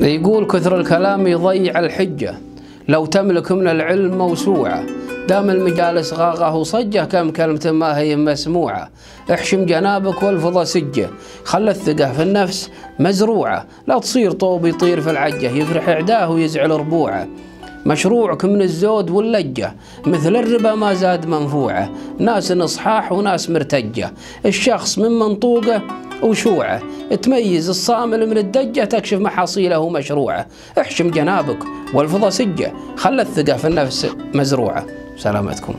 يقول كثر الكلام يضيع الحجة. لو تملك من العلم موسوعة. دام المجالس غاغة وصجة كم كلمة ما هي مسموعة. احشم جنابك والفضى سجة. خلى الثقة في النفس مزروعة. لا تصير طوب يطير في العجة يفرح عداه ويزعل ربوعه. مشروعك من الزود واللجة مثل الربا ما زاد منفوعة. ناس نصحاح وناس مرتجة. الشخص من منطوقة وشوعة. تميز الصامل من الدجة تكشف محاصيله مشروعة. احشم جنابك والفضى سجة. خلى الثقة في النفس مزروعة. سلامتكم.